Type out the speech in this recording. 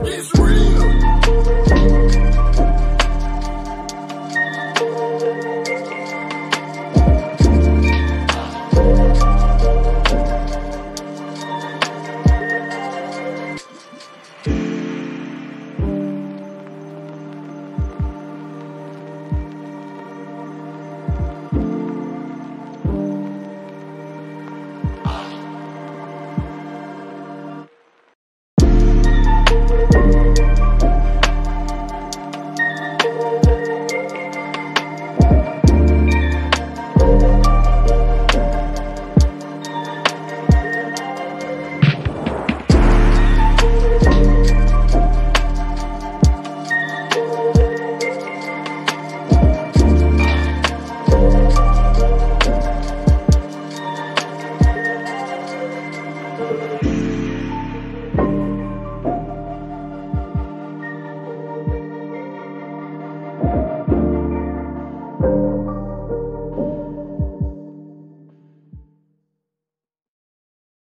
It's real.